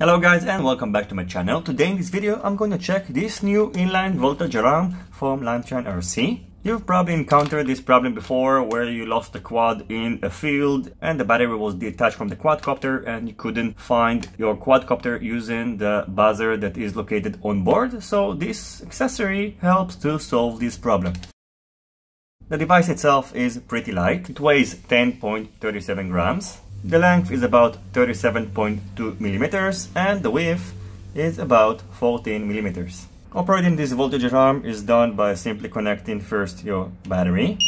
Hello guys and welcome back to my channel. Today in this video I'm going to check this new inline voltage alarm from Lantian RC. You've probably encountered this problem before where you lost the quad in a field and the battery was detached from the quadcopter and you couldn't find your quadcopter using the buzzer that is located on board. So this accessory helps to solve this problem. The device itself is pretty light. It weighs 10.37 grams the length is about 37.2 millimeters and the width is about 14 millimeters. Operating this voltage alarm is done by simply connecting first your battery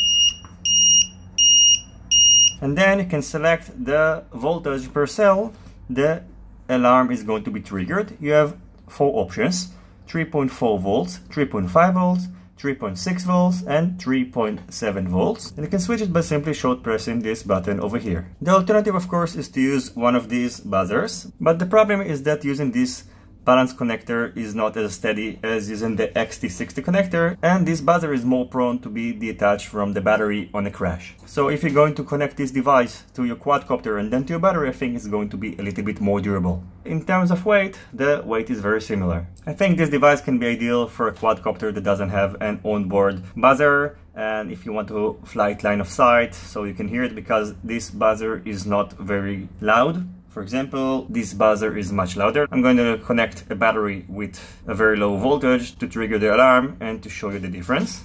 and then you can select the voltage per cell the alarm is going to be triggered. You have four options 3.4 volts, 3.5 volts, 3.6 volts and 3.7 volts and you can switch it by simply short pressing this button over here. The alternative of course is to use one of these buzzers but the problem is that using this balance connector is not as steady as using the XT60 connector and this buzzer is more prone to be detached from the battery on a crash. So if you're going to connect this device to your quadcopter and then to your battery, I think it's going to be a little bit more durable. In terms of weight, the weight is very similar. I think this device can be ideal for a quadcopter that doesn't have an onboard buzzer and if you want to fly it line of sight so you can hear it because this buzzer is not very loud for example, this buzzer is much louder. I'm going to connect a battery with a very low voltage to trigger the alarm and to show you the difference.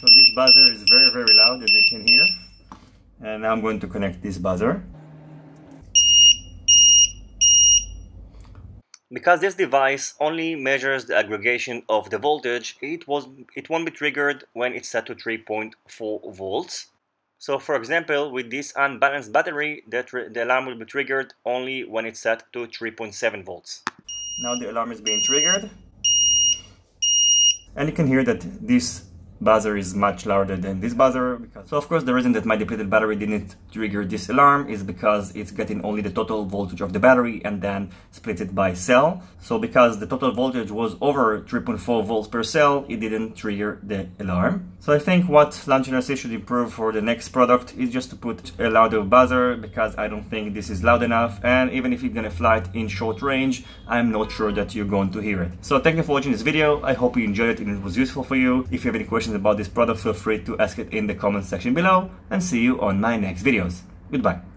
So this buzzer is very, very loud as you can hear. And I'm going to connect this buzzer. Because this device only measures the aggregation of the voltage, it, was, it won't be triggered when it's set to 3.4 volts. So for example, with this unbalanced battery, the, alarm will be triggered only when it's set to 3.7 volts. Now the alarm is being triggered. And you can hear that this buzzer is much louder than this buzzer. Because... So of course the reason that my depleted battery didn't trigger this alarm is because it's getting only the total voltage of the battery and then split it by cell. So because the total voltage was over 3.4 volts per cell, it didn't trigger the alarm. So I think what Lantian RC should improve for the next product is just to put a louder buzzer because I don't think this is loud enough and even if you're gonna fly it in short range, I'm not sure that you're going to hear it. So thank you for watching this video. I hope you enjoyed it and it was useful for you. If you have any questions questions about this product, feel free to ask it in the comment section below and see you on my next videos. Goodbye.